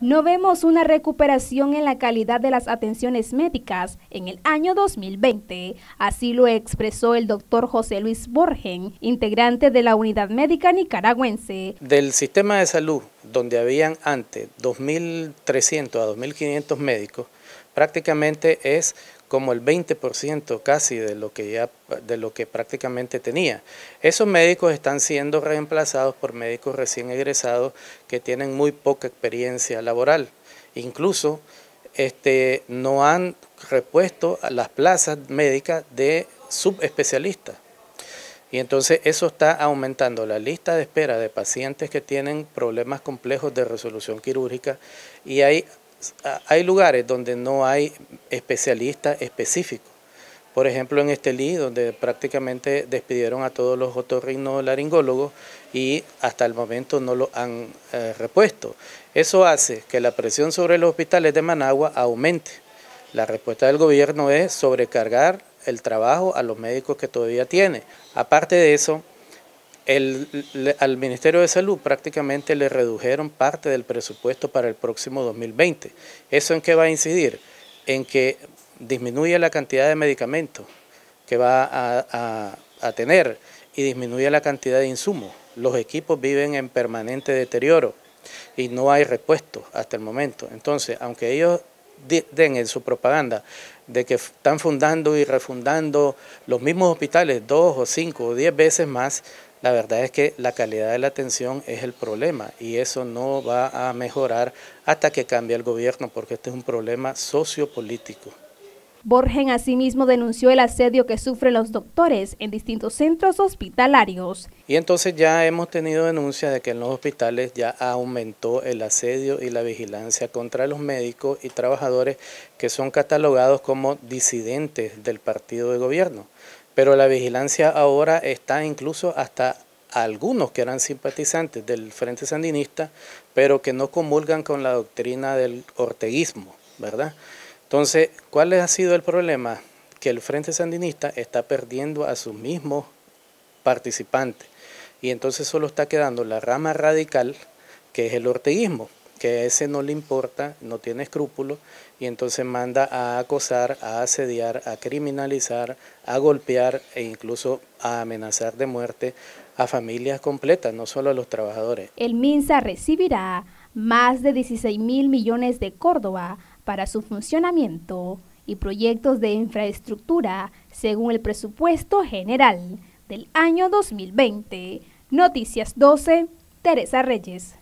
No vemos una recuperación en la calidad de las atenciones médicas en el año 2020. Así lo expresó el doctor José Luis Borgen, integrante de la Unidad Médica Nicaragüense. Del sistema de salud, donde habían antes 2.300 a 2.500 médicos, prácticamente es como el 20% casi de lo que ya de lo que prácticamente tenía. Esos médicos están siendo reemplazados por médicos recién egresados que tienen muy poca experiencia laboral. Incluso este, no han repuesto las plazas médicas de subespecialistas. Y entonces eso está aumentando la lista de espera de pacientes que tienen problemas complejos de resolución quirúrgica y hay hay lugares donde no hay especialistas específicos. Por ejemplo, en Estelí, donde prácticamente despidieron a todos los otorrinolaringólogos y hasta el momento no lo han eh, repuesto. Eso hace que la presión sobre los hospitales de Managua aumente. La respuesta del gobierno es sobrecargar el trabajo a los médicos que todavía tiene. Aparte de eso, al Ministerio de Salud prácticamente le redujeron parte del presupuesto para el próximo 2020. ¿Eso en qué va a incidir? En que disminuye la cantidad de medicamentos que va a, a tener y disminuye la cantidad de insumos. Los equipos viven en permanente deterioro y no hay repuesto hasta el momento. Entonces, aunque ellos den en su propaganda de que están fundando y refundando los mismos hospitales dos o cinco o diez veces más, la verdad es que la calidad de la atención es el problema y eso no va a mejorar hasta que cambie el gobierno porque este es un problema sociopolítico. Borgen asimismo denunció el asedio que sufren los doctores en distintos centros hospitalarios. Y entonces ya hemos tenido denuncias de que en los hospitales ya aumentó el asedio y la vigilancia contra los médicos y trabajadores que son catalogados como disidentes del partido de gobierno. Pero la vigilancia ahora está incluso hasta algunos que eran simpatizantes del Frente Sandinista, pero que no comulgan con la doctrina del orteguismo, ¿verdad? Entonces, ¿cuál ha sido el problema? Que el Frente Sandinista está perdiendo a sus mismos participantes y entonces solo está quedando la rama radical, que es el orteguismo, que ese no le importa, no tiene escrúpulos y entonces manda a acosar, a asediar, a criminalizar, a golpear e incluso a amenazar de muerte a familias completas, no solo a los trabajadores. El MINSA recibirá más de 16 mil millones de Córdoba para su funcionamiento y proyectos de infraestructura según el presupuesto general del año 2020. Noticias 12, Teresa Reyes.